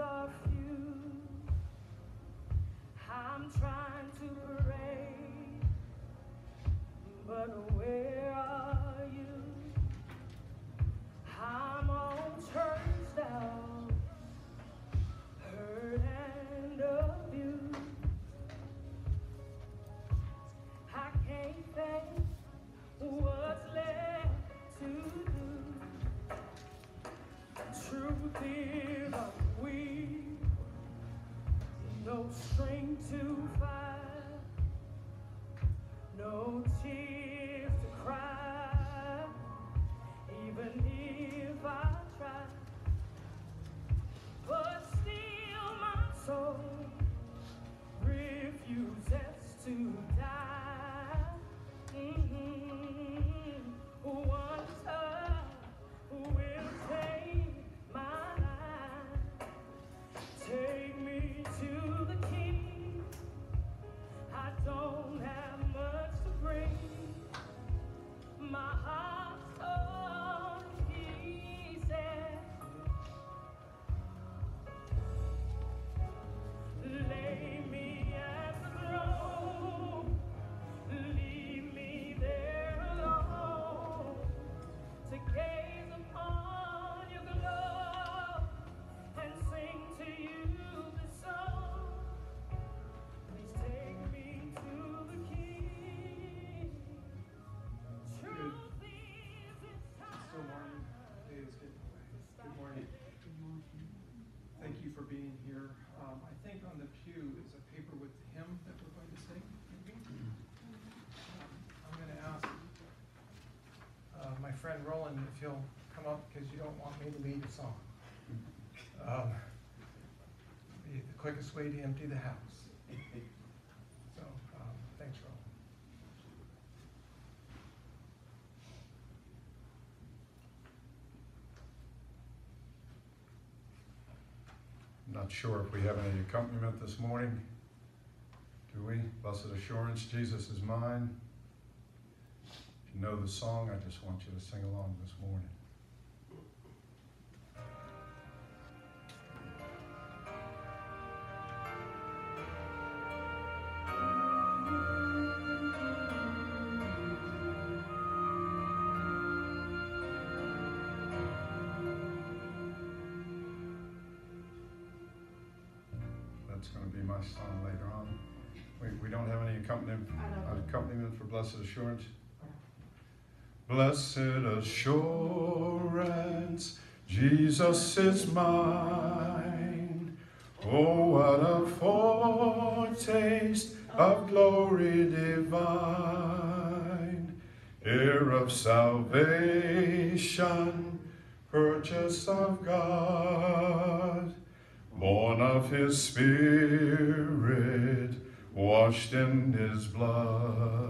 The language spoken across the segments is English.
are few. I'm trying to pray, but where? Think on the pew is a paper with the hymn that we're going to sing. Um, I'm gonna ask, uh, my friend Roland if he'll come up, because you don't want me to lead a song. Um, the quickest way to empty the house. So, um, thanks, Roland. Not sure if we have any accompaniment this morning. Do we? Blessed assurance, Jesus is mine. If you know the song, I just want you to sing along this morning. Assurance? Blessed assurance, Jesus is mine. Oh, what a foretaste of glory divine, heir of salvation, purchase of God, born of his spirit, washed in his blood.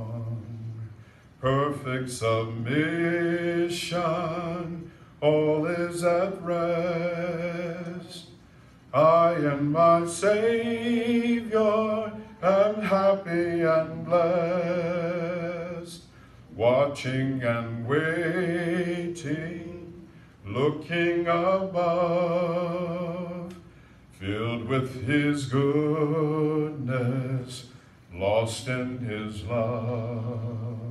Perfect submission, all is at rest. I and my Savior am happy and blessed, watching and waiting, looking above, filled with His goodness, lost in His love.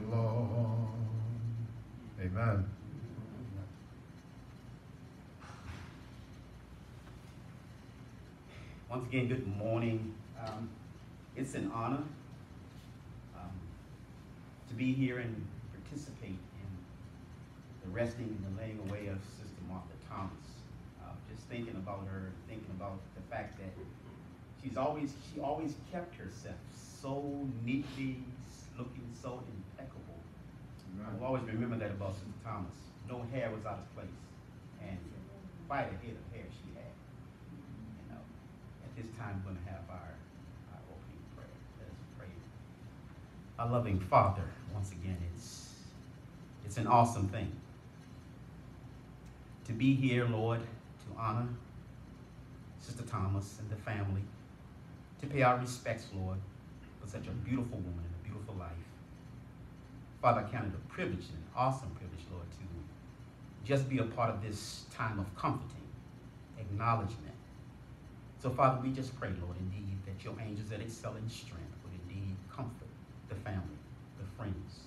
Amen. Once again, good morning. Um, it's an honor um, to be here and participate in the resting and the laying away of Sister Martha Thomas. Uh, just thinking about her, thinking about the fact that she's always, she always kept herself so neatly, looking so. I will always remember that about Sister Thomas. No hair was out of place, and quite a head of hair she had. You know, at this time, we're going to have our, our opening prayer. Let us pray. Our loving Father, once again, it's it's an awesome thing to be here, Lord, to honor Sister Thomas and the family, to pay our respects, Lord, for such a beautiful woman and a beautiful life. Father, I count it a privilege, an awesome privilege, Lord, to just be a part of this time of comforting, acknowledgement. So, Father, we just pray, Lord, indeed, that your angels that excel in strength would indeed comfort the family, the friends.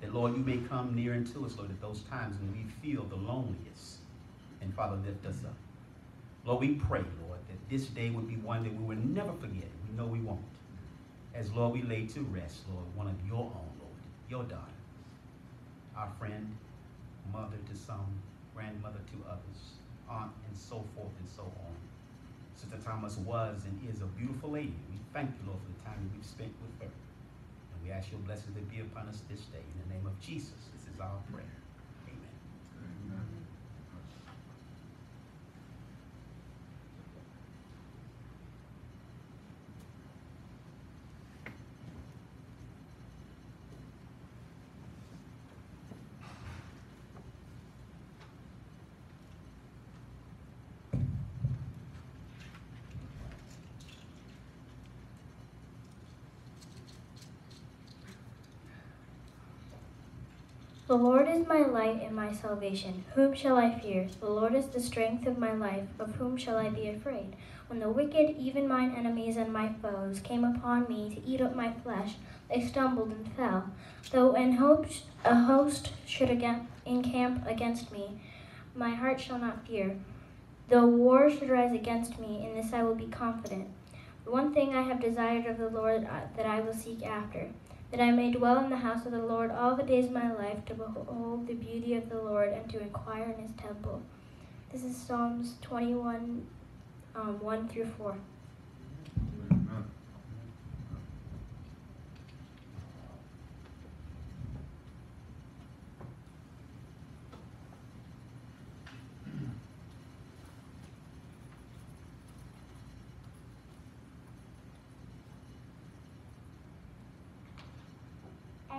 That, Lord, you may come near into us, Lord, at those times when we feel the loneliest. And, Father, lift us up. Lord, we pray, Lord, that this day would be one that we will never forget. We know we won't. As, Lord, we lay to rest, Lord, one of your own, your daughter, our friend, mother to some, grandmother to others, aunt, and so forth and so on. Sister Thomas was and is a beautiful lady. We thank you, Lord, for the time that we've spent with her. And we ask your blessings to be upon us this day. In the name of Jesus, this is our prayer. Amen. The Lord is my light and my salvation. Whom shall I fear? The Lord is the strength of my life. Of whom shall I be afraid? When the wicked, even mine enemies and my foes, came upon me to eat up my flesh, they stumbled and fell. Though an host, a host should again, encamp against me, my heart shall not fear. Though war should rise against me, in this I will be confident. One thing I have desired of the Lord uh, that I will seek after that I may dwell in the house of the Lord all the days of my life, to behold the beauty of the Lord and to inquire in his temple. This is Psalms 21, um, 1 through 4.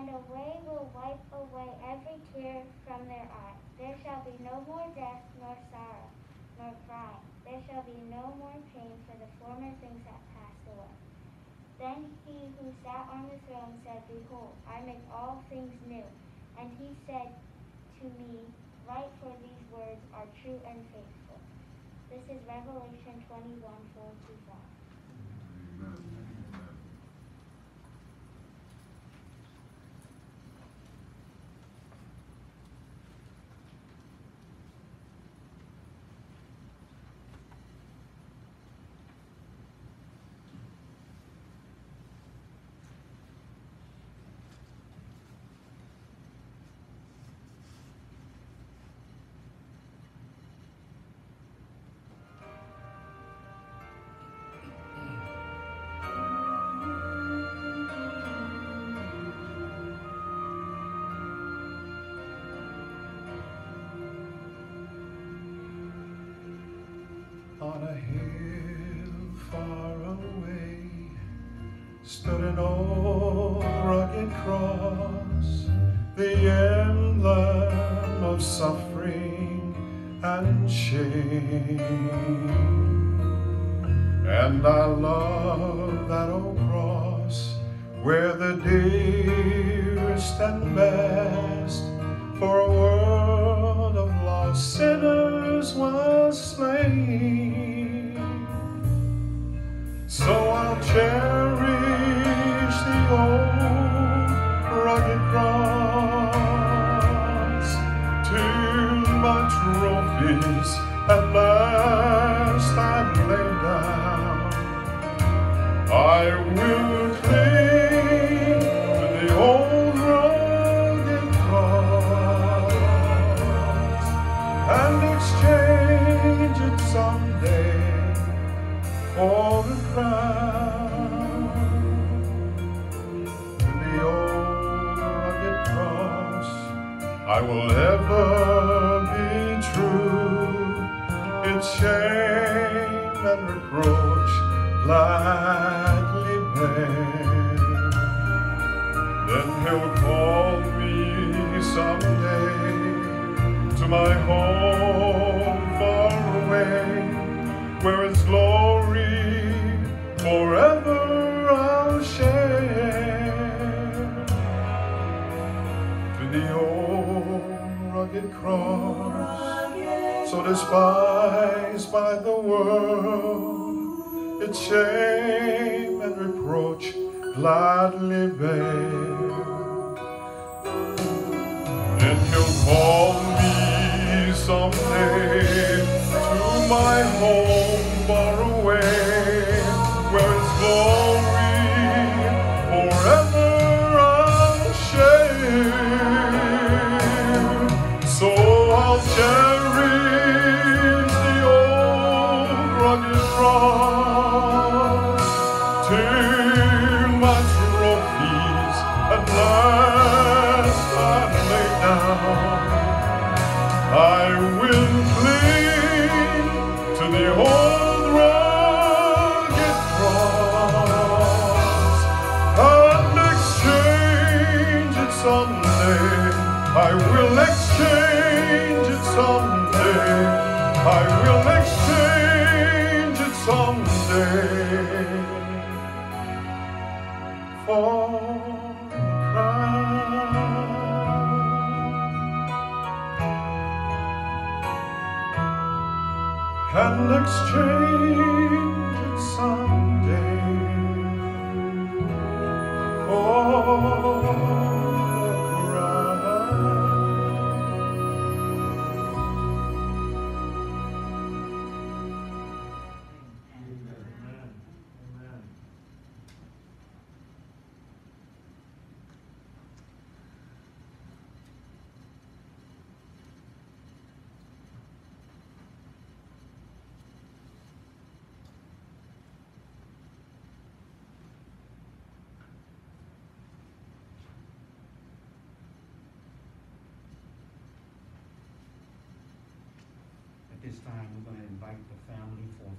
and a way will wipe away every tear from their eye. There shall be no more death, nor sorrow, nor crying. There shall be no more pain, for the former things have passed away. Then he who sat on the throne said, Behold, I make all things new. And he said to me, Write, for these words are true and faithful. This is Revelation 21, 4 through 5. On stood an old rugged cross, the emblem of suffering and shame. And I love that old cross where the dearest and best for a world of lost home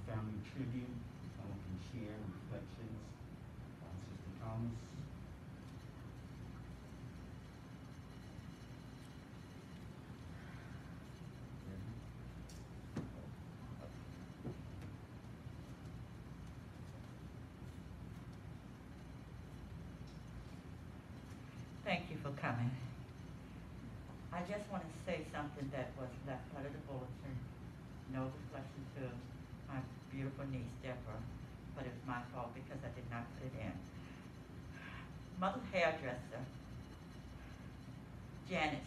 family tribute. Um, Someone can share reflections on Sister Thomas. Thank you for coming. I just want to say something that was left out of the bulletin. No reflection to my beautiful niece Deborah, but it was my fault because I did not put it in. Mother's hairdresser, Janice,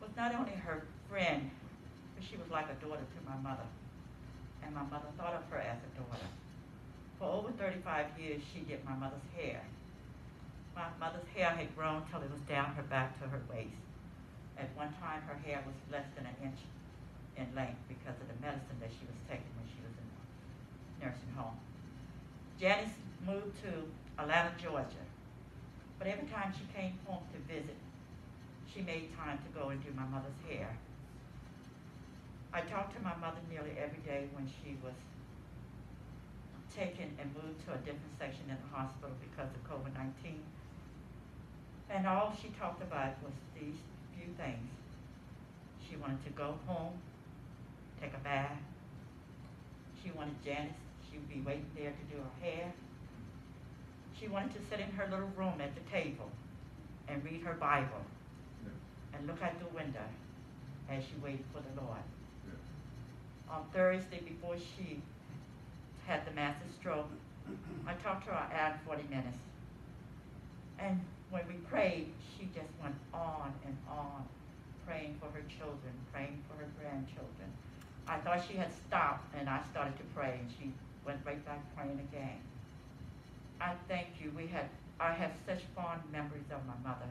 was not only her friend, but she was like a daughter to my mother. And my mother thought of her as a daughter. For over 35 years, she did my mother's hair. My mother's hair had grown till it was down her back to her waist. At one time, her hair was less than an inch length because of the medicine that she was taking when she was in the nursing home. Janice moved to Atlanta, Georgia. But every time she came home to visit, she made time to go and do my mother's hair. I talked to my mother nearly every day when she was taken and moved to a different section in the hospital because of COVID-19. And all she talked about was these few things. She wanted to go home, take a bath. She wanted Janice, she would be waiting there to do her hair. She wanted to sit in her little room at the table and read her Bible and look out the window as she waited for the Lord. On Thursday, before she had the massive stroke, I talked to her at 40 minutes. And when we prayed, she just went on and on, praying for her children, praying for her grandchildren. I thought she had stopped, and I started to pray, and she went right back praying again. I thank you. We had, I have such fond memories of my mother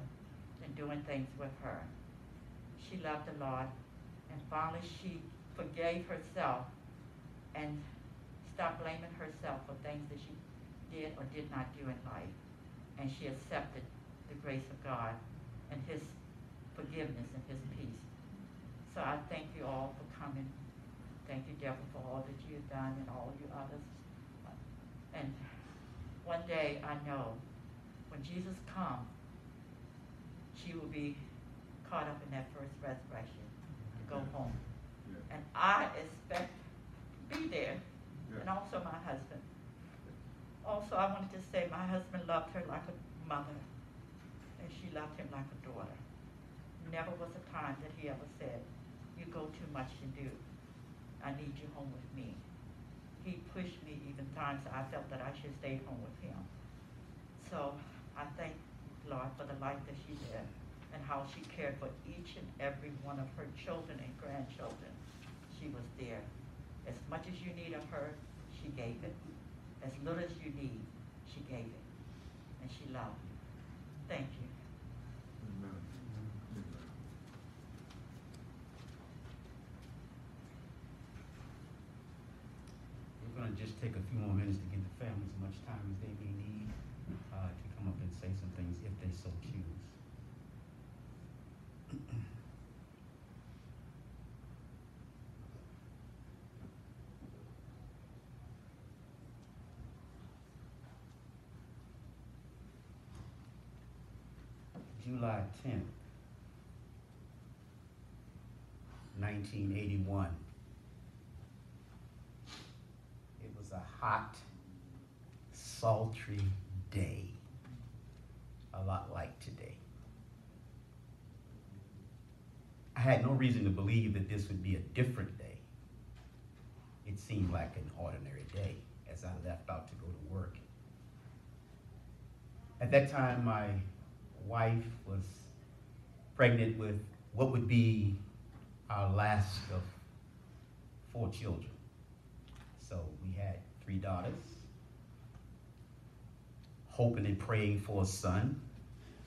and doing things with her. She loved the Lord, and finally she forgave herself and stopped blaming herself for things that she did or did not do in life. And she accepted the grace of God and His forgiveness and his peace. So I thank you all for coming. Thank you, Deborah, for all that you've done and all you others. And one day I know when Jesus comes, she will be caught up in that first resurrection to go home. Yeah. And I expect to be there, and also my husband. Also, I wanted to say my husband loved her like a mother, and she loved him like a daughter. Never was a time that he ever said, you go too much to do. I need you home with me. He pushed me even times I felt that I should stay home with him. So I thank Lord for the life that she lived and how she cared for each and every one of her children and grandchildren. She was there. As much as you need of her, she gave it. As little as you need, she gave it. And she loved you. Thank you. to just take a few more minutes to give the family as much time as they may need uh, to come up and say some things if they so choose. July 10th, 1981. A hot, sultry day, a lot like today. I had no reason to believe that this would be a different day. It seemed like an ordinary day as I left out to go to work. At that time, my wife was pregnant with what would be our last of four children. So we had three daughters, hoping and praying for a son,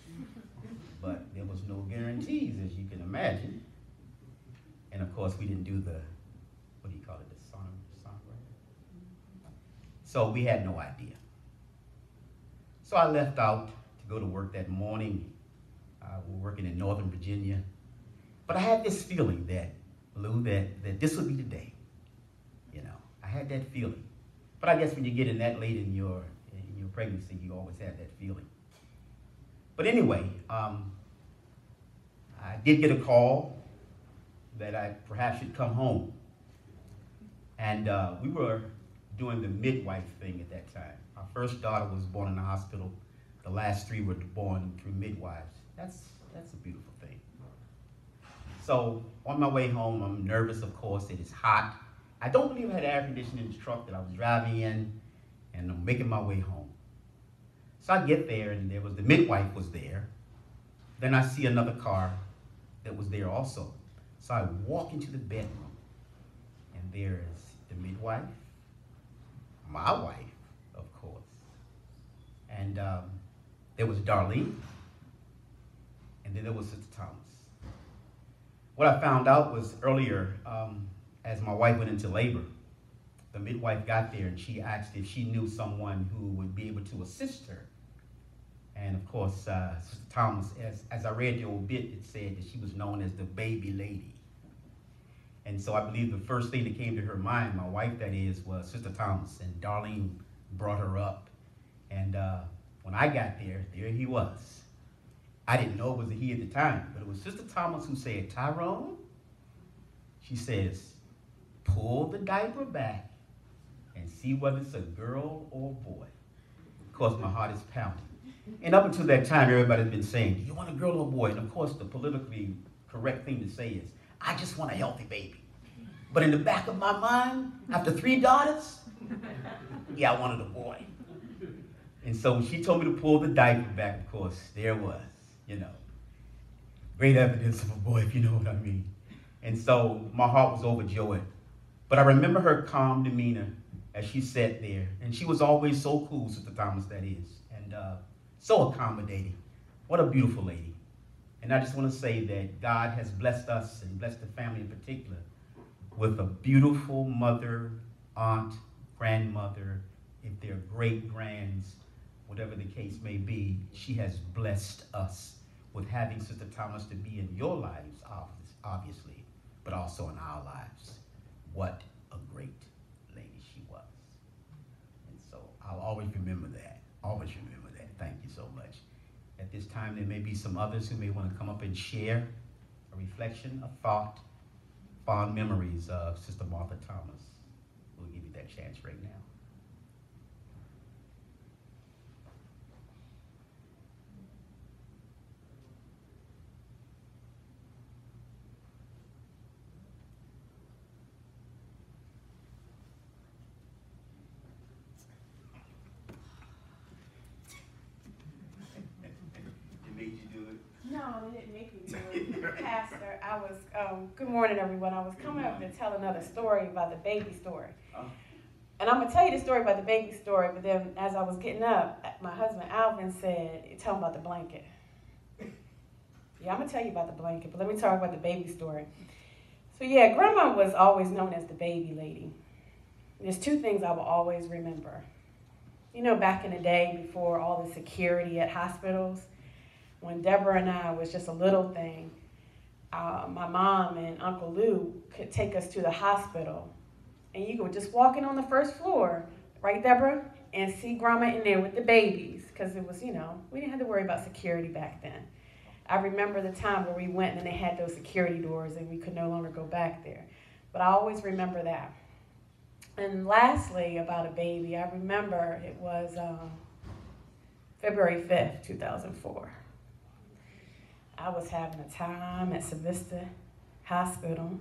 but there was no guarantees, as you can imagine. And of course, we didn't do the, what do you call it, the son, songwriter? So we had no idea. So I left out to go to work that morning. Uh, we we're working in Northern Virginia. But I had this feeling that, Lou, that, that this would be the day. Had that feeling. But I guess when you get in that late in your, in your pregnancy, you always have that feeling. But anyway, um, I did get a call that I perhaps should come home. And uh, we were doing the midwife thing at that time. Our first daughter was born in the hospital. The last three were born through midwives. That's, that's a beautiful thing. So on my way home, I'm nervous, of course. It is hot. I don't believe I had air conditioning in the truck that I was driving in, and I'm making my way home. So I get there, and there was the midwife was there. Then I see another car that was there also. So I walk into the bedroom, and there is the midwife, my wife, of course, and um, there was Darlene, and then there was Sister Thomas. What I found out was earlier, um, as my wife went into labor, the midwife got there and she asked if she knew someone who would be able to assist her. And of course, uh, Sister Thomas, as, as I read the obit, it said that she was known as the baby lady. And so I believe the first thing that came to her mind, my wife that is, was Sister Thomas. And Darlene brought her up. And uh, when I got there, there he was. I didn't know it was he at the time, but it was Sister Thomas who said, Tyrone, she says, pull the diaper back and see whether it's a girl or a boy. Of course, my heart is pounding. And up until that time, everybody's been saying, do you want a girl or a boy? And of course, the politically correct thing to say is, I just want a healthy baby. But in the back of my mind, after three daughters, yeah, I wanted a boy. And so she told me to pull the diaper back, of course, there was, you know, great evidence of a boy, if you know what I mean. And so my heart was overjoyed. But I remember her calm demeanor as she sat there. And she was always so cool, Sister Thomas, that is. And uh, so accommodating. What a beautiful lady. And I just want to say that God has blessed us and blessed the family in particular with a beautiful mother, aunt, grandmother, if they're great grands, whatever the case may be, she has blessed us with having Sister Thomas to be in your lives, obviously, but also in our lives. What a great lady she was. And so I'll always remember that. Always remember that. Thank you so much. At this time, there may be some others who may want to come up and share a reflection, a thought, fond memories of Sister Martha Thomas. We'll give you that chance right now. It made you do it? No, it didn't make me do it. Pastor, I was, um, good morning, everyone. I was coming up to tell another story about the baby story. Oh. And I'm gonna tell you the story about the baby story, but then as I was getting up, my husband Alvin said, tell him about the blanket. Yeah, I'm gonna tell you about the blanket, but let me talk about the baby story. So yeah, grandma was always known as the baby lady. There's two things I will always remember. You know, back in the day before all the security at hospitals, when Deborah and I was just a little thing, uh, my mom and Uncle Lou could take us to the hospital. And you could just walk in on the first floor, right, Deborah? And see grandma in there with the babies. Because it was, you know, we didn't have to worry about security back then. I remember the time where we went and they had those security doors and we could no longer go back there. But I always remember that. And lastly, about a baby, I remember it was um, February 5th, 2004. I was having a time at Savista Hospital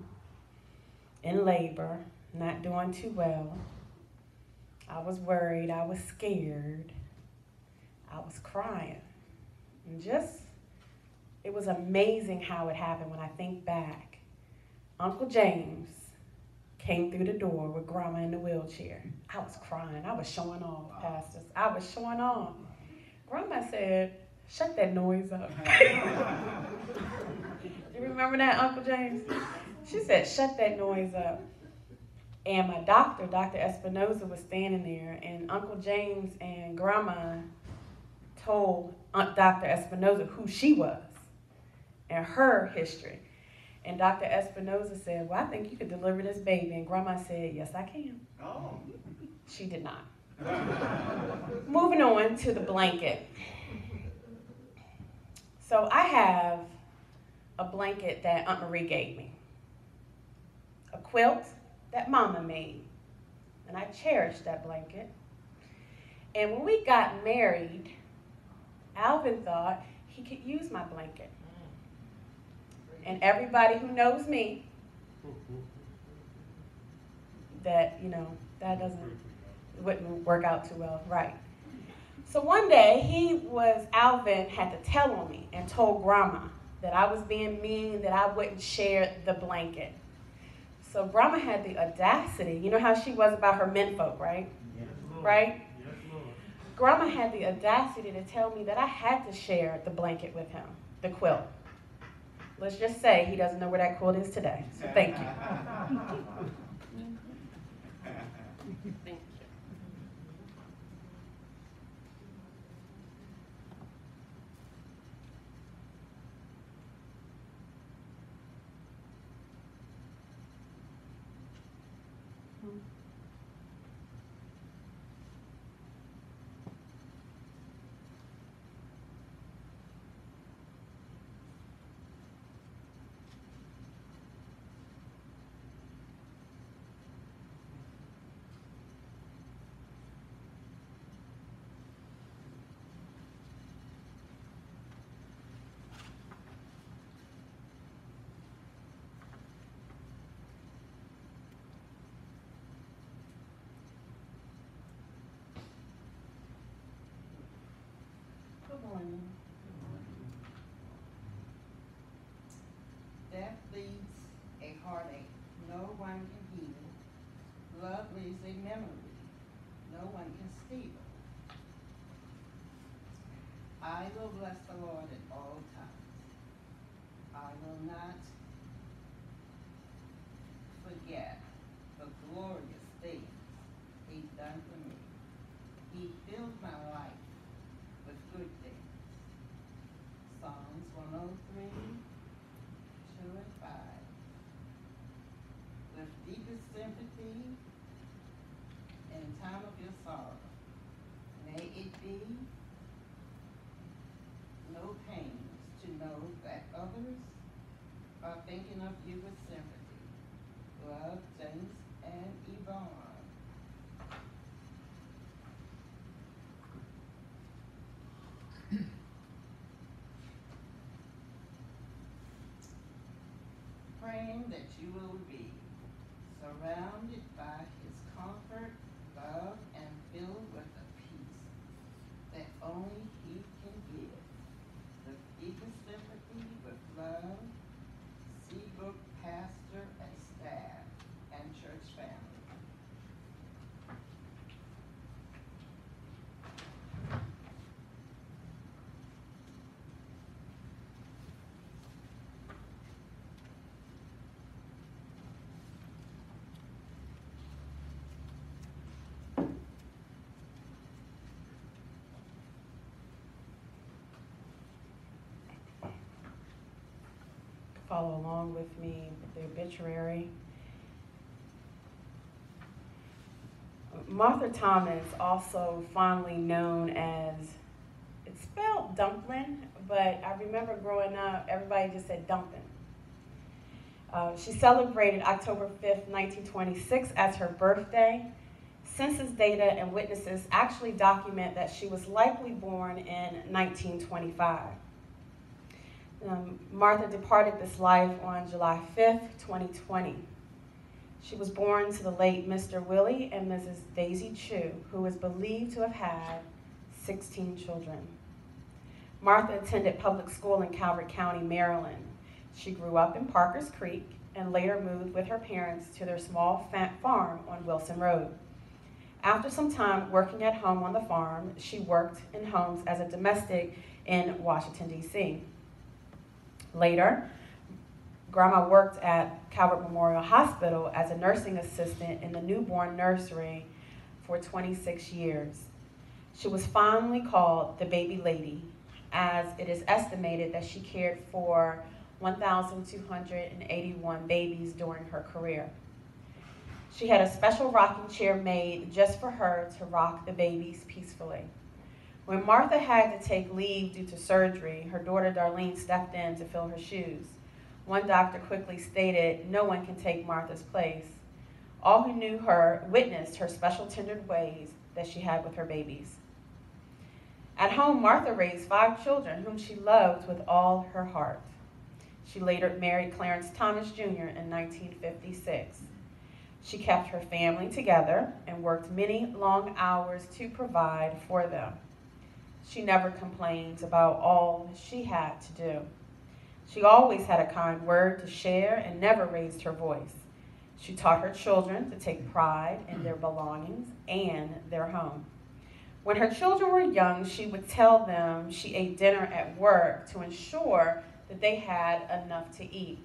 in labor, not doing too well. I was worried, I was scared, I was crying. And just, it was amazing how it happened when I think back. Uncle James came through the door with grandma in the wheelchair. I was crying, I was showing off, pastors. I was showing off. Grandma said, Shut that noise up. Do you remember that, Uncle James? She said, Shut that noise up. And my doctor, Dr. Espinoza, was standing there, and Uncle James and Grandma told uh, Aunt Dr. Espinoza who she was and her history. And Dr. Espinoza said, Well, I think you could deliver this baby. And Grandma said, Yes, I can. Oh. She did not. Moving on to the blanket. So I have a blanket that Aunt Marie gave me, a quilt that Mama made, and I cherish that blanket. And when we got married, Alvin thought he could use my blanket. And everybody who knows me, that, you know, that doesn't, wouldn't work out too well, right? So one day he was, Alvin had to tell on me and told grandma that I was being mean, that I wouldn't share the blanket. So grandma had the audacity, you know how she was about her menfolk, right? Right? Grandma had the audacity to tell me that I had to share the blanket with him, the quilt. Let's just say he doesn't know where that quilt is today. So. Thank you. that you will be surrounded by his comfort, love, and filled with a peace that only he can give. The deepest sympathy with love, Seabrook pastor and staff and church family. Follow along with me the obituary. Martha Thomas, also fondly known as, it's spelled dumpling, but I remember growing up, everybody just said dumpling. Uh, she celebrated October 5th, 1926 as her birthday. Census data and witnesses actually document that she was likely born in 1925. Um, Martha departed this life on July 5th, 2020. She was born to the late Mr. Willie and Mrs. Daisy Chu, who is believed to have had 16 children. Martha attended public school in Calvert County, Maryland. She grew up in Parkers Creek and later moved with her parents to their small farm on Wilson Road. After some time working at home on the farm, she worked in homes as a domestic in Washington, D.C. Later, Grandma worked at Calvert Memorial Hospital as a nursing assistant in the newborn nursery for 26 years. She was fondly called the baby lady, as it is estimated that she cared for 1,281 babies during her career. She had a special rocking chair made just for her to rock the babies peacefully. When Martha had to take leave due to surgery, her daughter Darlene stepped in to fill her shoes. One doctor quickly stated, No one can take Martha's place. All who knew her witnessed her special tender ways that she had with her babies. At home, Martha raised five children whom she loved with all her heart. She later married Clarence Thomas Jr. in 1956. She kept her family together and worked many long hours to provide for them. She never complained about all she had to do. She always had a kind word to share and never raised her voice. She taught her children to take pride in their belongings and their home. When her children were young, she would tell them she ate dinner at work to ensure that they had enough to eat.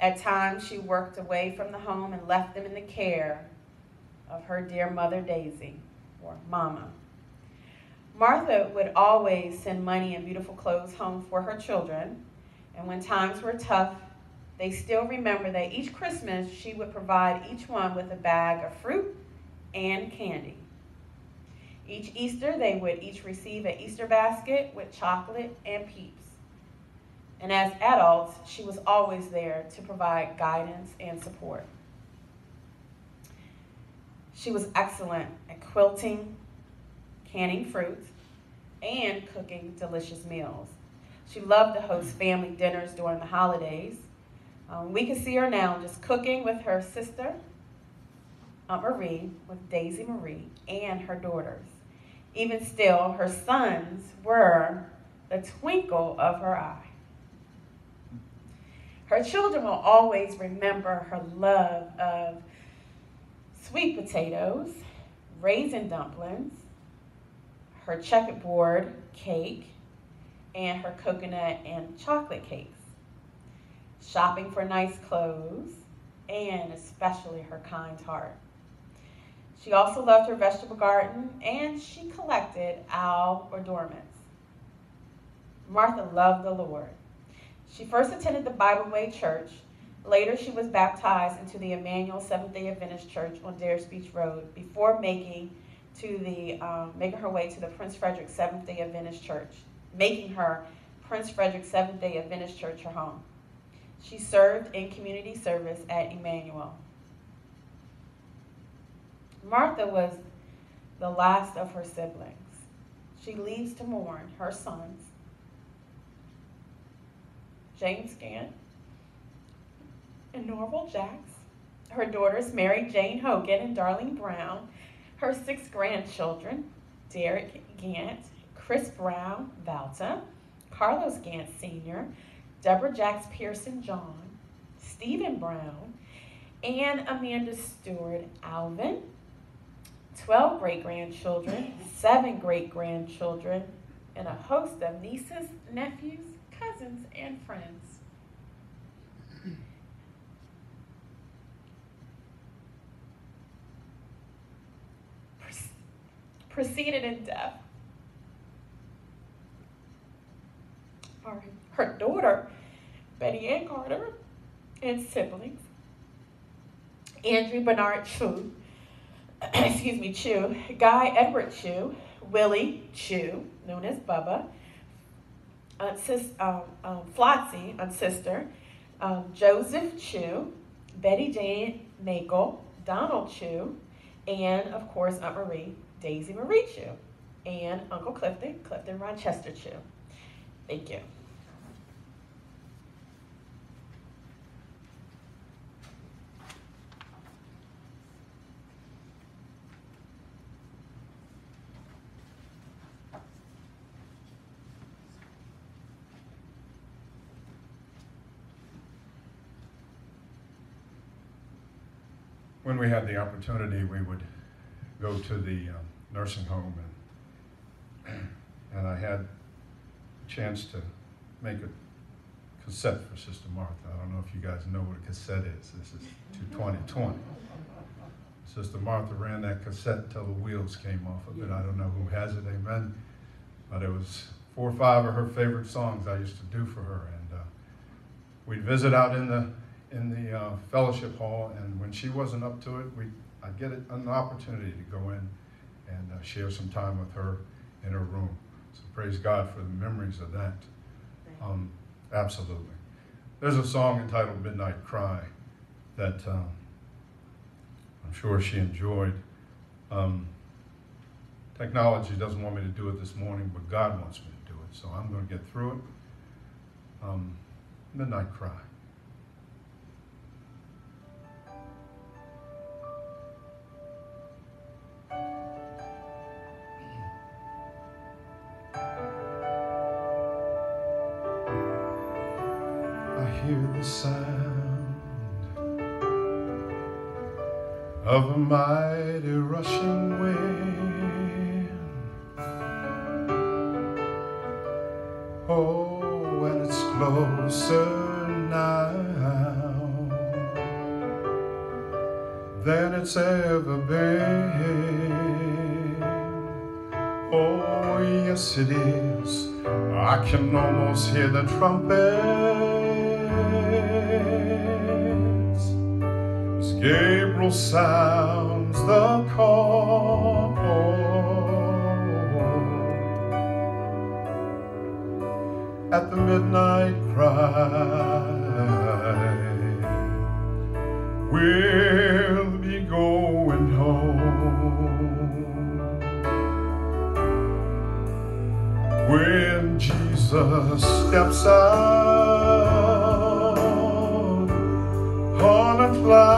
At times, she worked away from the home and left them in the care of her dear mother, Daisy, or Mama. Martha would always send money and beautiful clothes home for her children, and when times were tough, they still remember that each Christmas she would provide each one with a bag of fruit and candy. Each Easter, they would each receive an Easter basket with chocolate and peeps. And as adults, she was always there to provide guidance and support. She was excellent at quilting, canning fruit, and cooking delicious meals. She loved to host family dinners during the holidays. Um, we can see her now just cooking with her sister, Aunt Marie, with Daisy Marie, and her daughters. Even still, her sons were the twinkle of her eye. Her children will always remember her love of sweet potatoes, raisin dumplings, her checkerboard cake, and her coconut and chocolate cakes, shopping for nice clothes, and especially her kind heart. She also loved her vegetable garden and she collected owl adornments. Martha loved the Lord. She first attended the Bible Way Church, Later, she was baptized into the Emmanuel Seventh Day Adventist Church on Dares Beach Road before making to the um, making her way to the Prince Frederick Seventh Day Adventist Church, making her Prince Frederick Seventh Day Adventist Church her home. She served in community service at Emmanuel. Martha was the last of her siblings. She leaves to mourn her sons, James Gant and Norval Jacks, her daughters Mary Jane Hogan and Darlene Brown, her six grandchildren, Derek Gant, Chris Brown, Valta, Carlos Gant Sr., Deborah Jacks Pearson John, Stephen Brown, and Amanda Stewart Alvin, 12 great grandchildren, seven great grandchildren, and a host of nieces, nephews, cousins, and friends. Preceded in death. Her, her daughter, Betty Ann Carter, and siblings, Andrew Bernard Chu, excuse me, Chu, Guy Edward Chu, Willie Chu, known as Bubba, Aunt Sis, um, um, Aunt Sister, um, Joseph Chu, Betty Jane Nagel, Donald Chu, and of course Aunt Marie, Daisy Marie Chu, and Uncle Clifton, Clifton Rochester Chu. Thank you. When we had the opportunity, we would go to the um, nursing home and, and I had a chance to make a cassette for Sister Martha. I don't know if you guys know what a cassette is. This is to 2020. Sister Martha ran that cassette until the wheels came off of it. I don't know who has it, amen. But it was four or five of her favorite songs I used to do for her. And uh, we'd visit out in the in the uh, fellowship hall, and when she wasn't up to it, we I'd get an opportunity to go in and uh, share some time with her in her room. So praise God for the memories of that. Um, absolutely. There's a song entitled Midnight Cry that um, I'm sure she enjoyed. Um, technology doesn't want me to do it this morning, but God wants me to do it. So I'm going to get through it. Um, Midnight Cry. Mighty rushing wind. Oh, and it's closer now than it's ever been. Oh, yes, it is. I can almost hear the trumpet. Sounds the call at the midnight cry. We'll be going home when Jesus steps out on a cloud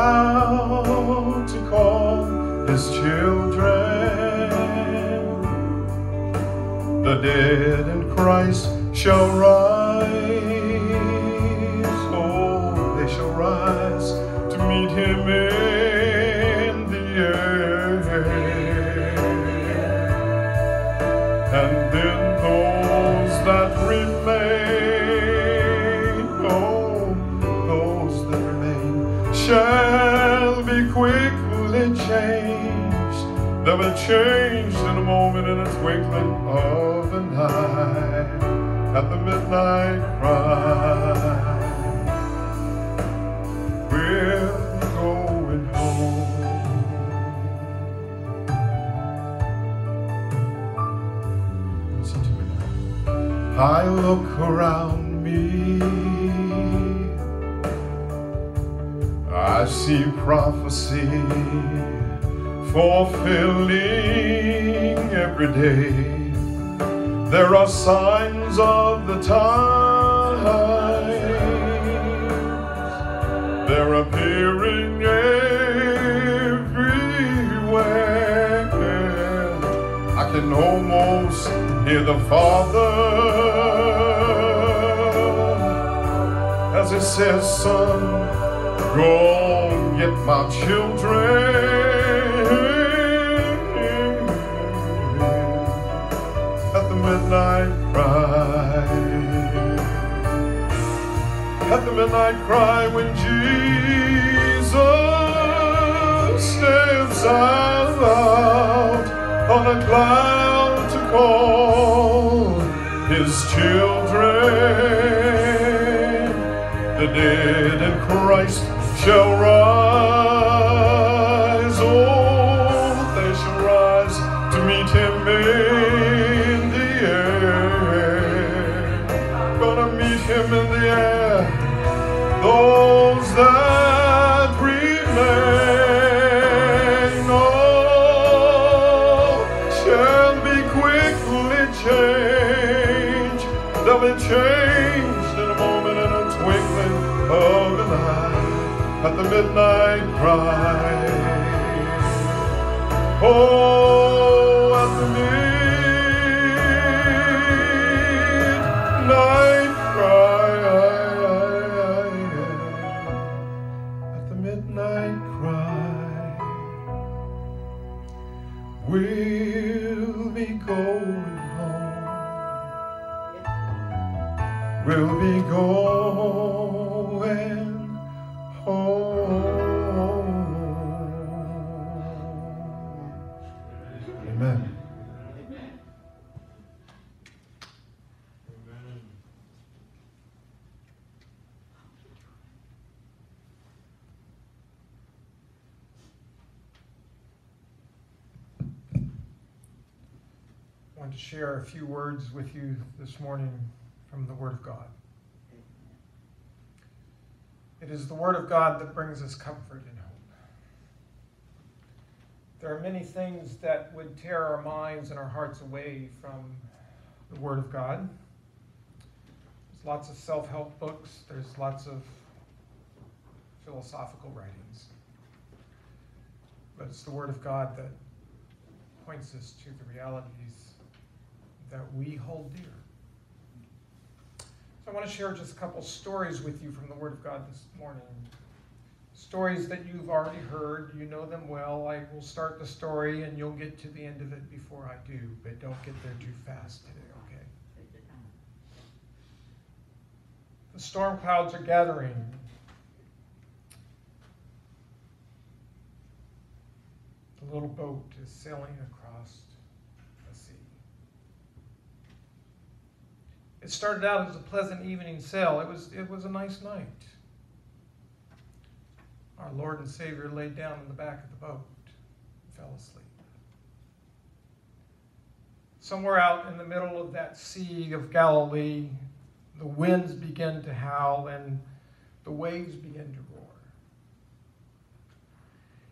The dead in Christ shall rise, oh, they shall rise to meet him in the air. And then those that remain, oh, those that remain shall be quickly changed. They'll be changed in a moment, in a twinkling thy cry. We're going home. Listen to me now. I look around me. I see prophecy fulfilling every day. There are signs. The Father. As He says, Son, go get my children. At the midnight cry. At the midnight cry when Jesus stands out on a cloud to call his children. The dead in Christ shall rise. Midnight cry. Oh, few words with you this morning from the Word of God. It is the Word of God that brings us comfort and hope. There are many things that would tear our minds and our hearts away from the Word of God. There's lots of self help books, there's lots of philosophical writings. But it's the Word of God that points us to the realities that we hold dear. So I want to share just a couple stories with you from the Word of God this morning. Stories that you've already heard, you know them well. I will start the story and you'll get to the end of it before I do, but don't get there too fast today, okay? The storm clouds are gathering. The little boat is sailing across the sea. It started out as a pleasant evening sail. It was, it was a nice night. Our Lord and Savior laid down in the back of the boat and fell asleep. Somewhere out in the middle of that sea of Galilee, the winds began to howl and the waves began to roar.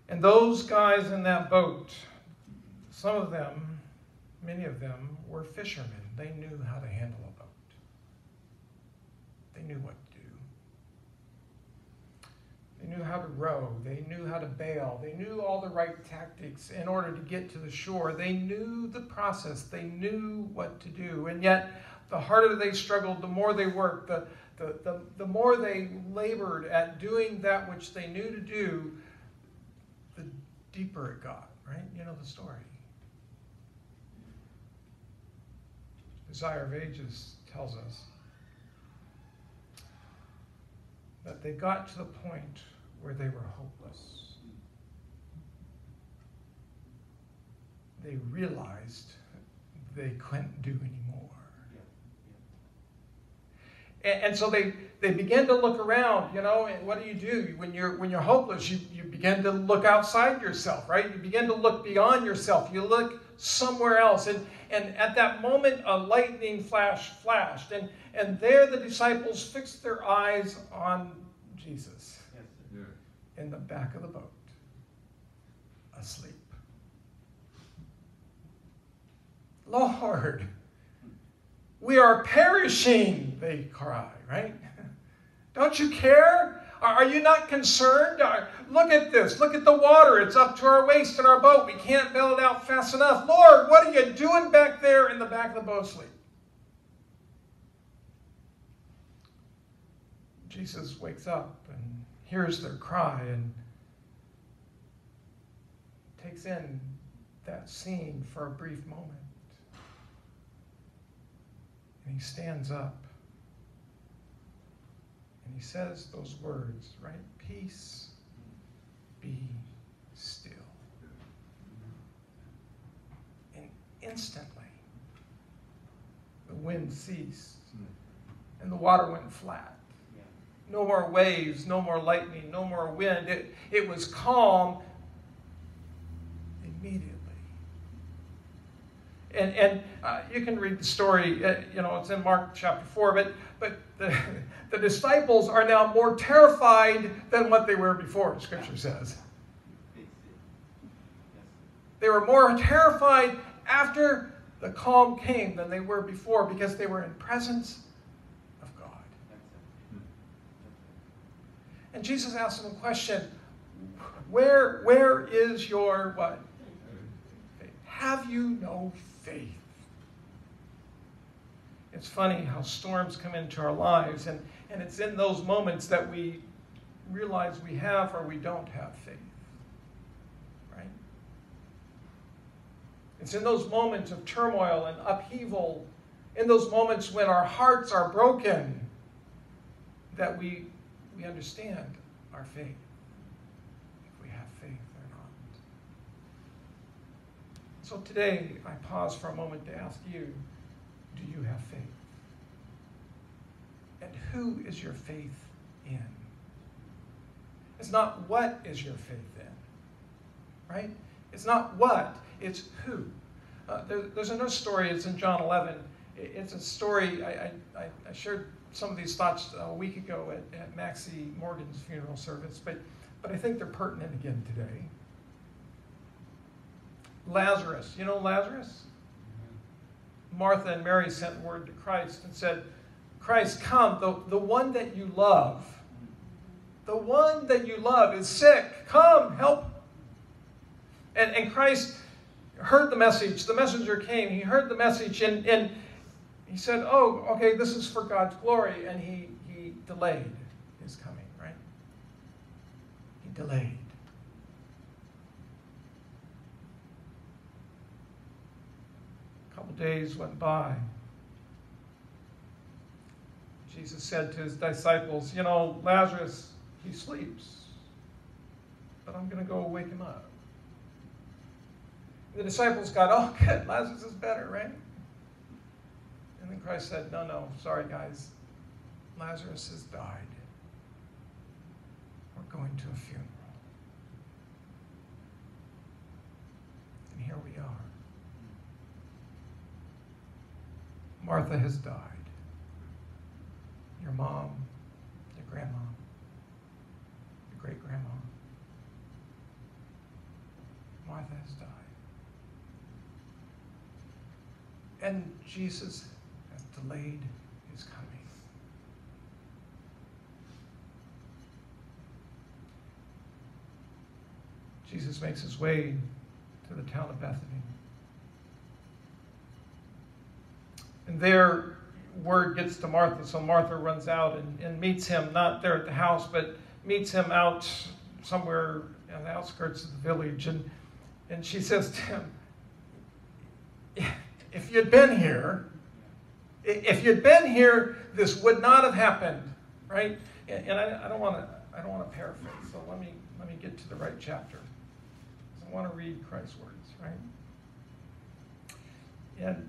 And those guys in that boat, some of them, many of them, were fishermen. They knew how to handle. They knew what to do. They knew how to row. They knew how to bail. They knew all the right tactics in order to get to the shore. They knew the process. They knew what to do. And yet, the harder they struggled, the more they worked, the, the, the, the more they labored at doing that which they knew to do, the deeper it got, right? You know the story. Desire of Ages tells us that they got to the point where they were hopeless. They realized they couldn't do anymore. And, and so they, they began to look around, you know, and what do you do? When you're, when you're hopeless, you, you begin to look outside yourself, right? You begin to look beyond yourself. You look somewhere else. And, and at that moment, a lightning flash flashed. And, and there the disciples fixed their eyes on Jesus Yeah. in the back of the boat, asleep. Lord, we are perishing, they cry, right? Don't you care? Are you not concerned? Look at this. Look at the water. It's up to our waist in our boat. We can't bail it out fast enough. Lord, what are you doing back there in the back of the boat sleep? Jesus wakes up and hears their cry and takes in that scene for a brief moment. And he stands up and he says those words, right? Peace, be still. And instantly, the wind ceased and the water went flat. No more waves, no more lightning, no more wind. It, it was calm immediately. And, and uh, you can read the story, uh, you know, it's in Mark chapter 4, but, but the, the disciples are now more terrified than what they were before, Scripture says. They were more terrified after the calm came than they were before because they were in presence of God. And Jesus asked them a question Where, where is your what? Have you no faith? It's funny how storms come into our lives, and, and it's in those moments that we realize we have or we don't have faith. Right? It's in those moments of turmoil and upheaval, in those moments when our hearts are broken, that we, we understand our faith. If we have faith or not. So today, I pause for a moment to ask you do you have faith? And who is your faith in? It's not what is your faith in, right? It's not what, it's who. Uh, there, there's another story, it's in John 11. It- It's a story, I, I, I shared some of these thoughts a week ago at, at Maxie Morgan's funeral service, but, but I think they're pertinent again today. Lazarus, you know Lazarus? Martha and Mary sent word to Christ and said, Christ, come, the, the one that you love, the one that you love is sick. Come, help. And, and Christ heard the message. The messenger came. He heard the message and, and he said, Oh, okay, this is for God's glory. And he, he delayed his coming, right? He delayed. A couple days went by. Jesus said to his disciples, You know, Lazarus, he sleeps, but I'm going to go wake him up. The disciples got, Oh, good, Lazarus is better, right? And then Christ said, No, no, sorry, guys. Lazarus has died. We're going to a funeral. And here we are. Martha has died. Your mom, your grandma, your great grandma. Martha has died. And Jesus has delayed his coming. Jesus makes his way to the town of Bethany. And there, word gets to Martha, so Martha runs out and, and meets him, not there at the house, but meets him out somewhere on the outskirts of the village. And, and she says to him, If you'd been here, if you'd been here, this would not have happened, right? And, I, I don't want to, I don't want to paraphrase. So let me let me get to the right chapter. I want to read Christ's words, right? And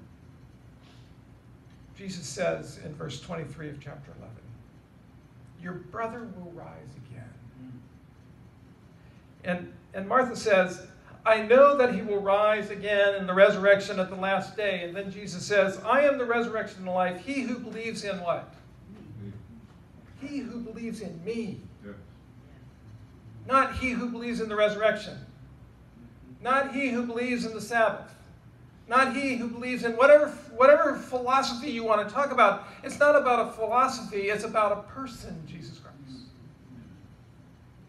Jesus says in verse 23 of chapter 11, Your brother will rise again. Mm. And, and Martha says, I know that he will rise again in the resurrection at the last day. And then Jesus says, I am the resurrection and the life. He who believes in what? Mm. He who believes in me. Not he who believes in the resurrection. Not he who believes in the Sabbath. Not he who believes in whatever, whatever philosophy you want to talk about. It's not about a philosophy, it's about a person, Jesus Christ.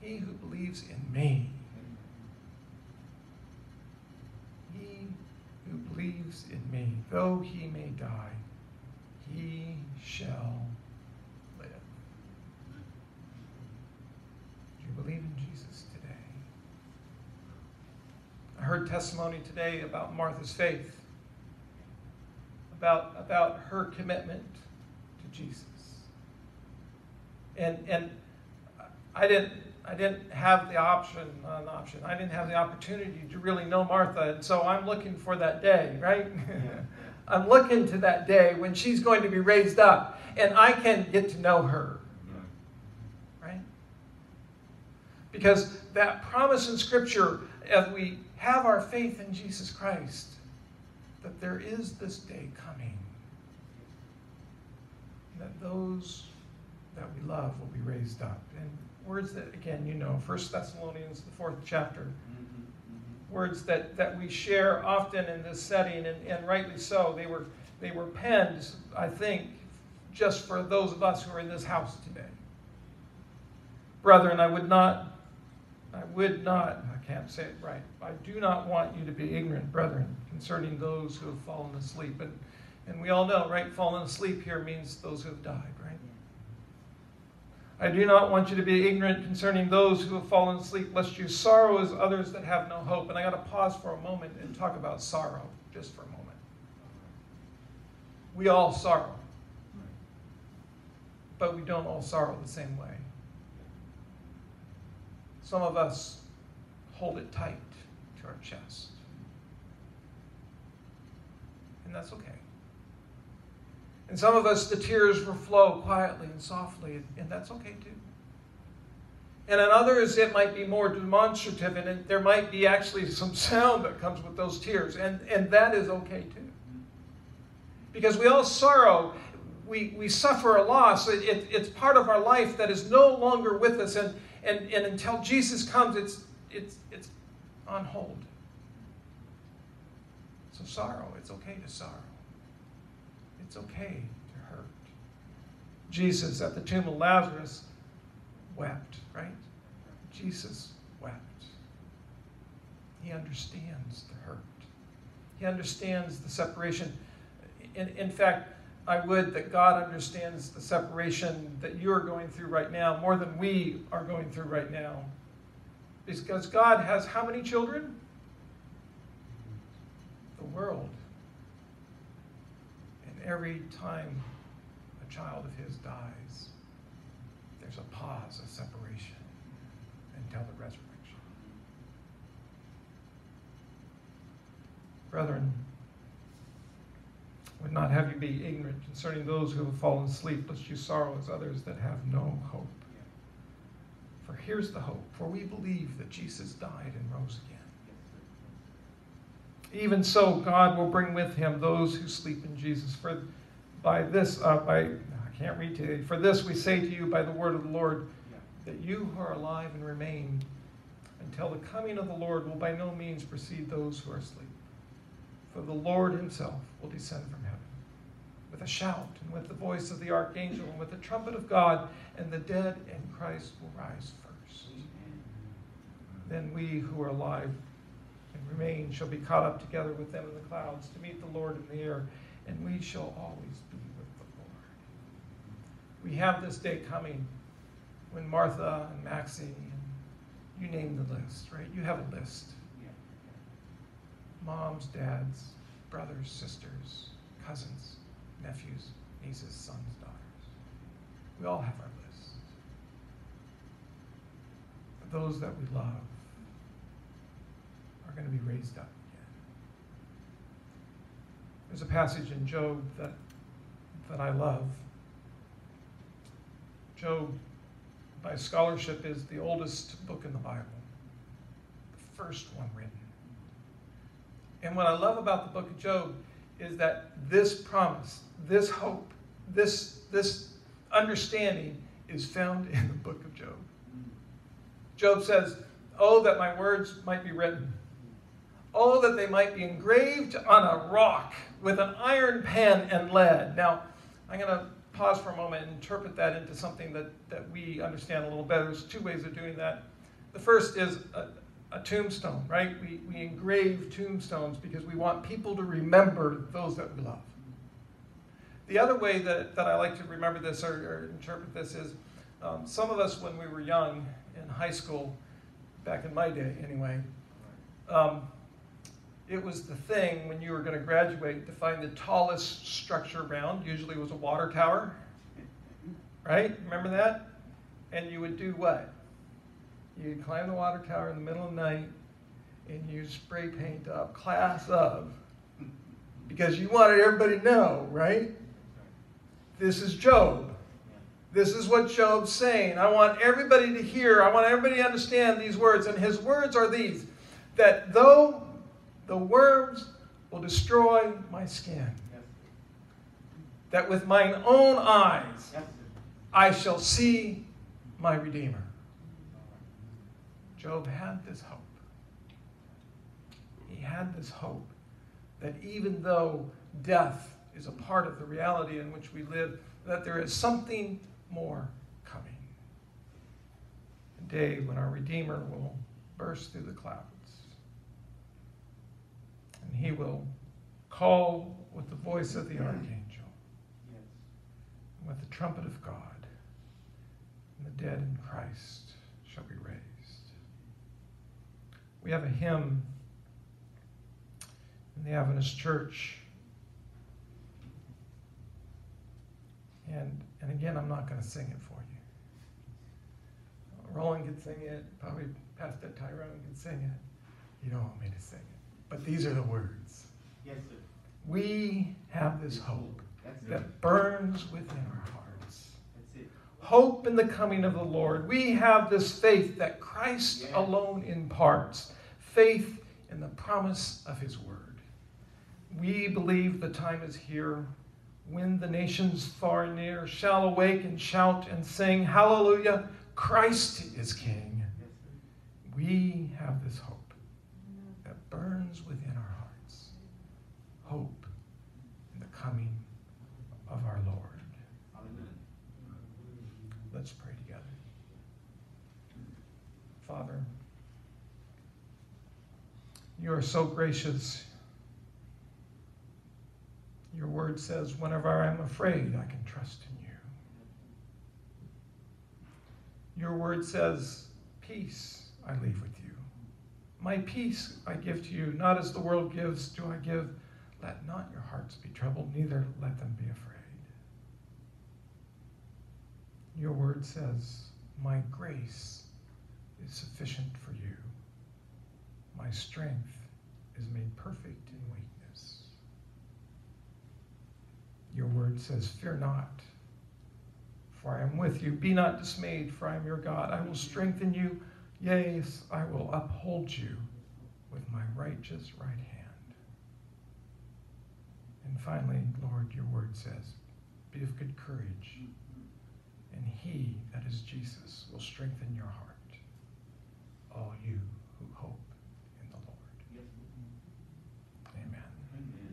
He who believes in me. He who believes in me, though he may die, he shall live. Do you believe in Jesus today? I heard testimony today about Martha's faith, about, about her commitment to Jesus. And, and I didn't, I didn't have the option, not an option, I didn't have the opportunity to really know Martha, and so I'm looking for that day, right? I'm looking to that day when she's going to be raised up and I can get to know her, right? Because that promise in Scripture, as we have our faith in Jesus Christ, that there is this day coming that those that we love will be raised up. And words that, again, you know, First Thessalonians, the fourth chapter, mm-hmm, mm-hmm. words that, that we share often in this setting, and, and rightly so. They were, they were penned, I think, just for those of us who are in this house today. Brethren, I would not, I would not, I can't say it right, I do not want you to be ignorant, brethren, concerning those who have fallen asleep. And, and we all know, right, fallen asleep here means those who have died, right? I do not want you to be ignorant concerning those who have fallen asleep, lest you sorrow as others that have no hope. And I got to pause for a moment and talk about sorrow, just for a moment. We all sorrow, but we don't all sorrow the same way. Some of us hold it tight to our chest, and that's okay. And some of us, the tears will flow quietly and softly, and that's okay too. And in others, it might be more demonstrative, and it, there might be actually some sound that comes with those tears, and, and that is okay too. Because we all sorrow, we, we suffer a loss. It, it, it's part of our life that is no longer with us, and, and, and until Jesus comes, it's, it's, it's on hold. So, sorrow, it's okay to sorrow. It's okay to hurt. Jesus at the tomb of Lazarus wept, right? Jesus wept. He understands the hurt. He understands the separation. In, in fact, I would that God understands the separation that you're going through right now more than we are going through right now. Because God has how many children? The world. And every time a child of his dies, there's a pause, a separation until the resurrection. Brethren, would not have you be ignorant concerning those who have fallen asleep, lest you sorrow as others that have no hope. For here's the hope, for we believe that Jesus died and rose again. Even so, God will bring with him those who sleep in Jesus. For by this, uh, by I can't read today. For this we say to you by the word of the Lord, that you who are alive and remain until the coming of the Lord will by no means precede those who are asleep. For the Lord himself will descend from heaven with a shout and with the voice of the archangel and with the trumpet of God, and the dead in Christ will rise first. Then we who are alive and remain shall be caught up together with them in the clouds to meet the Lord in the air, and we shall always be with the Lord. We have this day coming when Martha and Maxie and you name the list, right? You have a list. Moms, dads, brothers, sisters, cousins, nephews, nieces, sons, daughters. We all have our list. But those that we love are going to be raised up again. There's a passage in Job that, that I love. Job, by scholarship, is the oldest book in the Bible, the first one written. And what I love about the book of Job is that this promise, this hope, this, this understanding is found in the book of Job. Job says, Oh, that my words might be written. Oh, that they might be engraved on a rock with an iron pen and lead. Now, I'm going to pause for a moment and interpret that into something that, that we understand a little better. There's two ways of doing that. The first is a, a tombstone, right? We, we engrave tombstones because we want people to remember those that we love. The other way that, that I like to remember this or, or interpret this is um, some of us, when we were young in high school, back in my day anyway, um, it was the thing when you were going to graduate to find the tallest structure around. Usually it was a water tower, right? Remember that? And you would do what? You'd climb the water tower in the middle of the night and you'd spray paint up class of because you wanted everybody to know, right? This is Job. This is what Job's saying. I want everybody to hear, I want everybody to understand these words. And his words are these that though the worms will destroy my skin, that with mine own eyes I shall see my Redeemer. Job had this hope. He had this hope that even though death is a part of the reality in which we live, that there is something more coming. A day when our Redeemer will burst through the clouds. And he will call with the voice of the archangel, and with the trumpet of God, and the dead in Christ shall be raised. We have a hymn in the Adventist Church. And, and again, I'm not going to sing it for you. Roland can sing it, probably Pastor Tyrone can sing it. You don't want me to sing it. But these are the words. Yes, sir. We have this hope that burns within our hearts. Hope in the coming of the Lord. We have this faith that Christ Yeah. alone imparts, faith in the promise of his word. We believe the time is here when the nations far and near shall awake and shout and sing, Hallelujah, Christ is King. We have this hope that burns within our hearts. Hope in the coming of our Lord. Hallelujah. Let's pray together. Father, you are so gracious. Your word says, whenever I'm afraid, I can trust in you. Your word says, peace I leave with you. My peace I give to you, not as the world gives, do I give. Let not your hearts be troubled, neither let them be afraid. Your word says, My grace is sufficient for you. My strength is made perfect in weakness. Your word says, Fear not, for I am with you. Be not dismayed, for I am your God. I will strengthen you. Yes, I will uphold you with my righteous right hand. And finally, Lord, your word says, Be of good courage and he, that is Jesus, will strengthen your heart. All you who hope in the Lord. Yes, sir. Amen. Amen.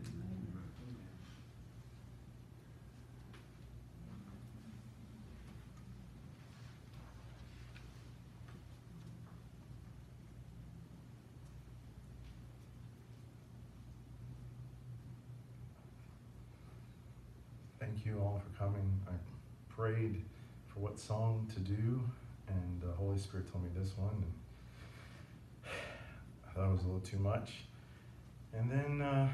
Thank you all for coming. I prayed for song to do, and the Holy Spirit told me this one. And I thought it was a little too much. And then uh,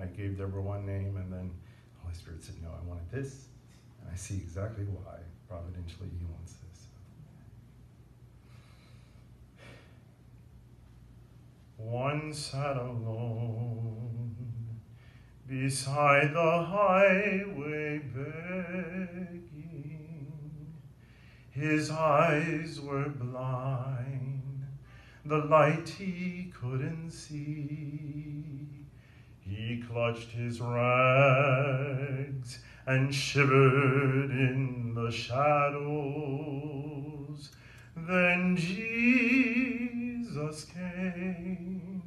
I gave Deborah one name, and then the Holy Spirit said, No, I wanted this. And I see exactly why. Providentially, He wants this. One sat alone beside the highway begging. His eyes were blind, the light he couldn't see. He clutched his rags and shivered in the shadows. Then Jesus came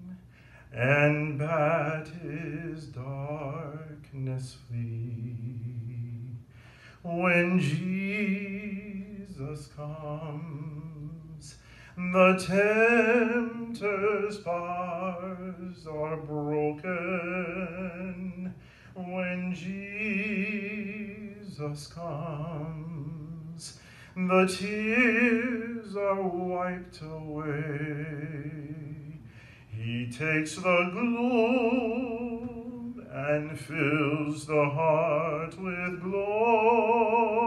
and bade his darkness flee. When Jesus comes, the tempter's bars are broken. When Jesus comes, the tears are wiped away. He takes the gloom and fills the heart with glory.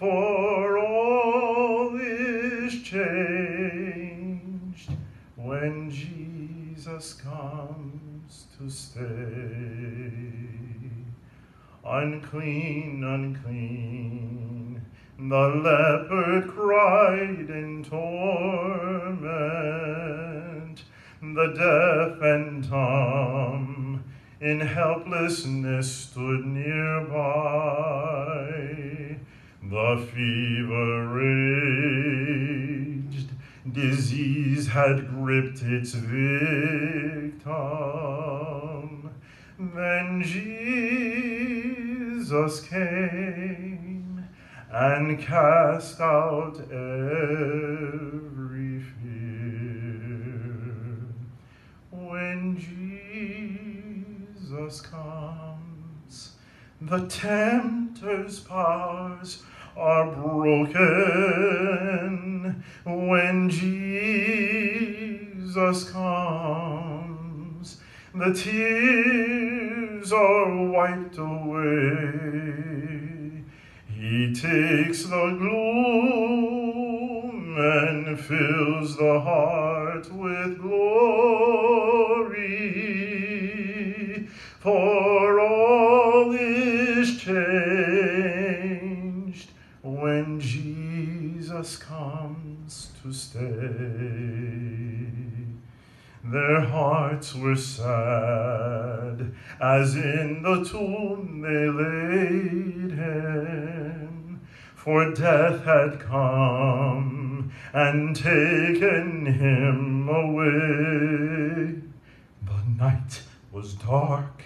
For all is changed when Jesus comes to stay. Unclean, unclean, the leopard cried in torment. The deaf and dumb in helplessness stood nearby. The fever raged, disease had gripped its victim. Then Jesus came and cast out every fear. When Jesus comes, the tempter's powers are broken. When Jesus comes, the tears are wiped away. He takes the gloom and fills the heart with glory. For all is changed Jesus comes to stay. Their hearts were sad as in the tomb they laid him, for death had come and taken him away. The night was dark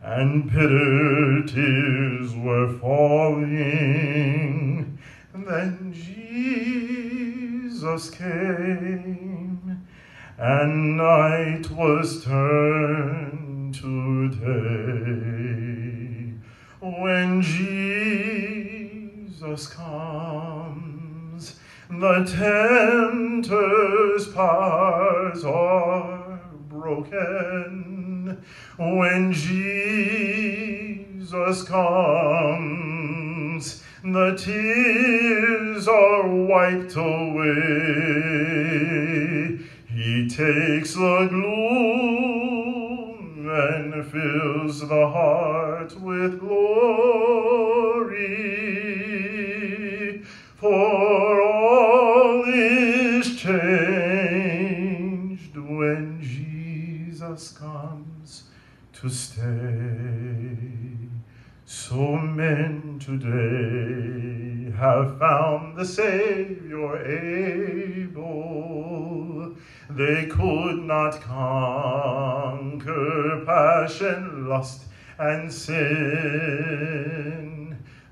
and bitter tears were falling. Then Jesus came and night was turned to day. When Jesus comes, the tempter's powers are broken. When Jesus comes, the tears are wiped away. He takes the gloom and fills the heart with glory. The Savior able. They could not conquer passion, lust, and sin.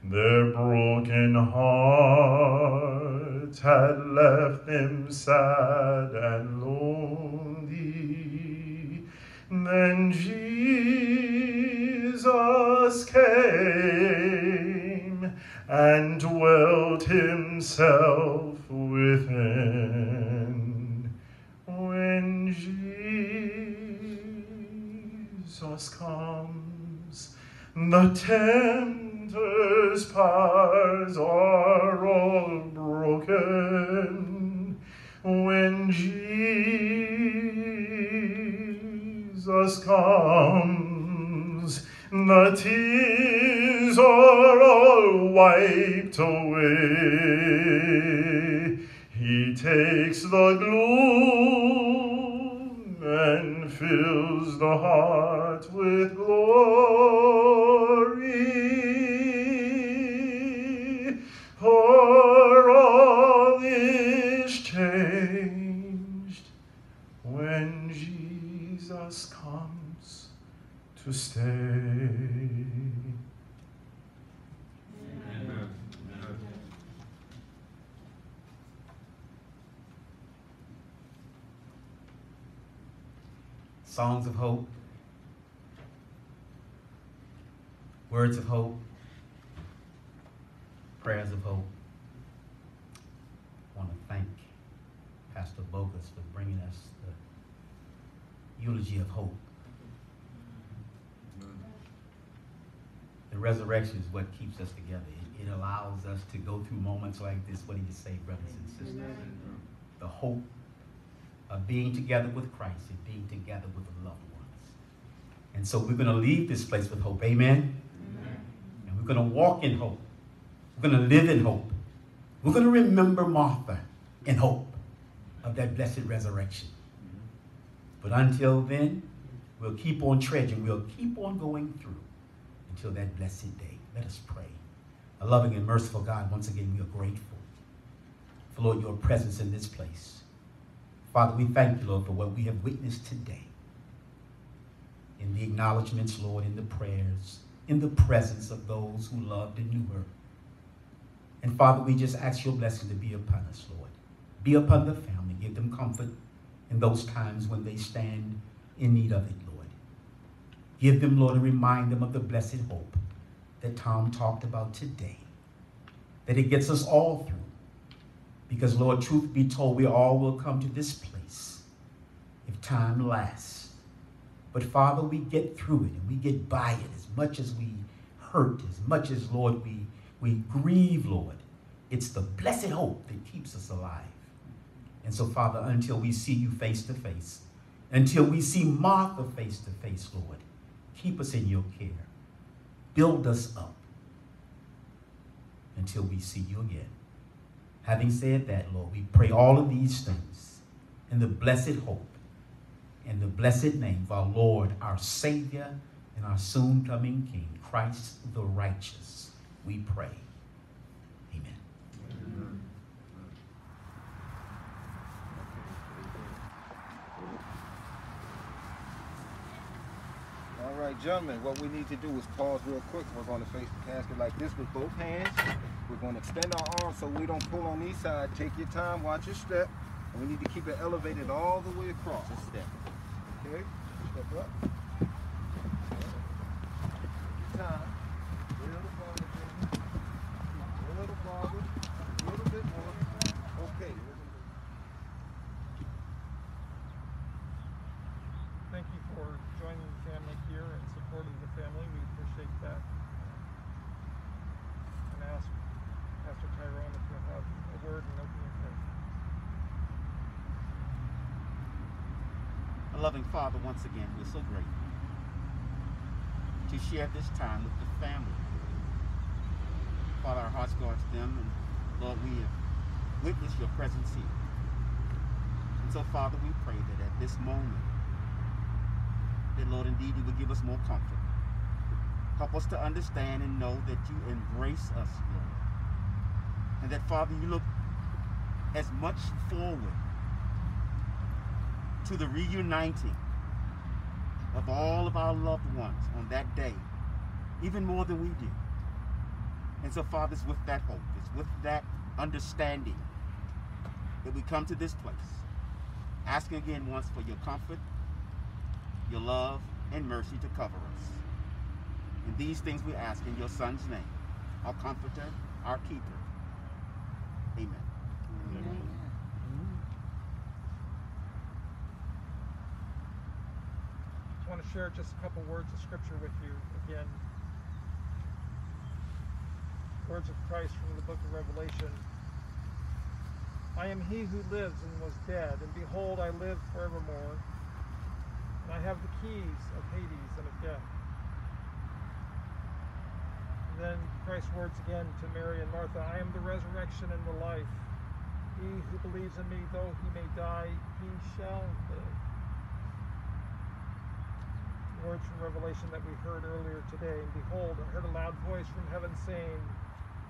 Their broken hearts had left them sad and lonely. Then Jesus came and dwelt himself within. When Jesus comes, the tempter's powers are all broken. When Jesus comes, the tears are all wiped away. He takes the gloom and fills the heart with glory. For to stay. Songs of hope, words of hope, prayers of hope. I want to thank Pastor Bogus for bringing us the eulogy of hope. The resurrection is what keeps us together. It, it allows us to go through moments like this. What do you say, brothers and sisters? The hope of being together with Christ and being together with the loved ones. And so we're going to leave this place with hope. Amen? Amen. And we're going to walk in hope. We're going to live in hope. We're going to remember Martha in hope of that blessed resurrection. But until then, we'll keep on treading. We'll keep on going through until that blessed day. Let us pray. A loving and merciful God, once again, we are grateful for, Lord, your presence in this place. Father, we thank you, Lord, for what we have witnessed today. In the acknowledgments, Lord, in the prayers, in the presence of those who loved and knew her. And Father, we just ask your blessing to be upon us, Lord. Be upon the family. Give them comfort in those times when they stand in need of it. Give them, Lord, and remind them of the blessed hope that Tom talked about today. That it gets us all through. Because, Lord, truth be told, we all will come to this place if time lasts. But, Father, we get through it and we get by it as much as we hurt, as much as, Lord, we, we grieve, Lord. It's the blessed hope that keeps us alive. And so, Father, until we see you face to face, until we see Martha face to face, Lord, keep us in your care. Build us up until we see you again. Having said that, Lord, we pray all of these things in the blessed hope, in the blessed name of our Lord, our Savior, and our soon coming King, Christ the righteous. We pray. All right, gentlemen, what we need to do is pause real quick. We're going to face the casket like this with both hands. We're going to extend our arms so we don't pull on each side. Take your time, watch your step. And we need to keep it elevated all the way across. Step. Okay? Step up. Time. A little farther, baby. A little farther. A little bit more. Okay. Thank you for joining the family here and supporting the family. We appreciate that. And ask Pastor Tyrone if you'll have a word and opening prayer. A loving Father, once again, we're so grateful to share this time with the family. Father, our hearts go out to them, and Lord, we have witnessed your presence here. And so, Father, we pray that at this moment, that Lord, indeed, you would give us more comfort. Help us to understand and know that you embrace us, Lord. And that, Father, you look as much forward to the reuniting of all of our loved ones on that day, even more than we do. And so, Father, it's with that hope, it's with that understanding that we come to this place, asking again once for your comfort, your love, and mercy to cover us. And these things we ask in your Son's name, our comforter, our keeper. Amen. I want to share just a couple words of scripture with you again. Words of Christ from the book of Revelation. I am he who lives and was dead, and behold, I live forevermore, and I have the keys of Hades and of death. And then Christ's words again to Mary and Martha I am the resurrection and the life. He who believes in me, though he may die, he shall live. Words from Revelation that we heard earlier today. And behold, I heard a loud voice from heaven saying,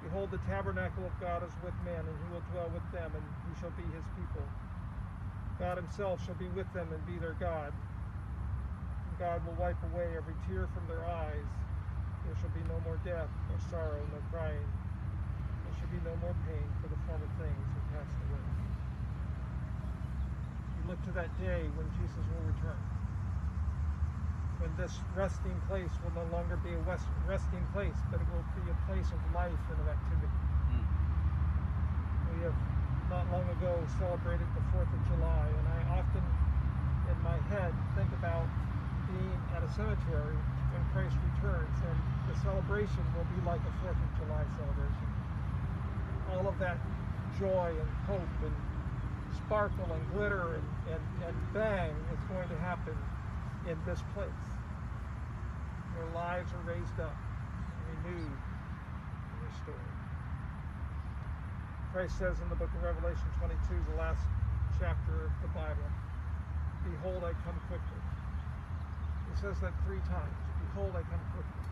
Behold, the tabernacle of God is with men, and he will dwell with them, and he shall be his people. God himself shall be with them and be their God. And God will wipe away every tear from their eyes. There shall be no more death, nor sorrow, nor crying. There shall be no more pain, for the former things are passed away. You look to that day when Jesus will return. When this resting place will no longer be a west- resting place, but it will be a place of life and of activity. Hmm. We have not long ago celebrated the 4th of July, and I often, in my head, think about being at a cemetery when Christ returns, and the celebration will be like a 4th of July celebration. All of that joy and hope and sparkle and glitter and, and, and bang is going to happen in this place. Where lives are raised up, renewed, and restored. Christ says in the book of Revelation 22, the last chapter of the Bible, Behold, I come quickly. He says that three times. Behold, I come quickly.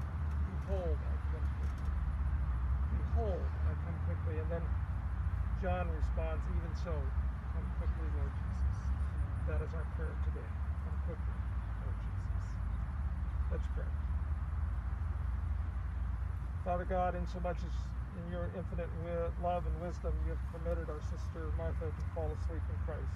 Behold, I come quickly. Behold, I come quickly. And then John responds, Even so, come quickly, Lord Jesus. That is our prayer today. Come quickly, Lord Jesus. Let's pray. Father God, in so much as in your infinite love and wisdom, you have permitted our sister Martha to fall asleep in Christ.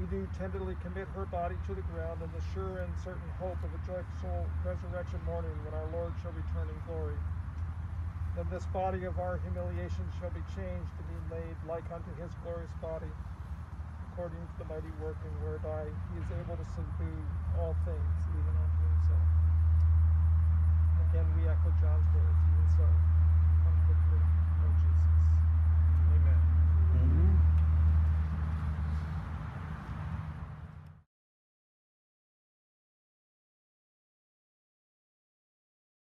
We do tenderly commit her body to the ground in the sure and certain hope of a joyful resurrection morning when our Lord shall return in glory. Then this body of our humiliation shall be changed to be made like unto his glorious body, according to the mighty working whereby he is able to subdue all things, even unto himself. Again, we echo John's words, even so.